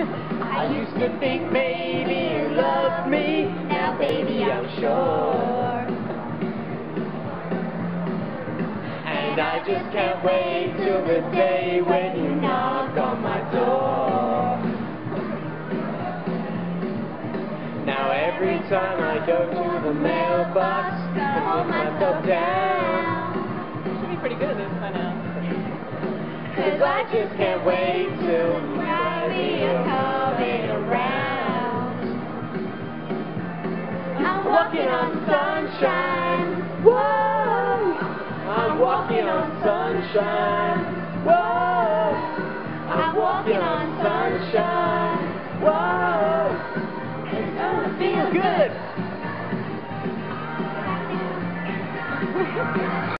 I used to think maybe you loved me, now baby I'm sure. And I just can't wait till the day when you knock on my door. Now every time I go to the mailbox, I hold myself down. Should be pretty good at this by now. Cause I just can't wait till coming around. I'm walking on sunshine. Whoa! I'm walking on sunshine. Whoa! I'm walking on sunshine. Whoa! Good.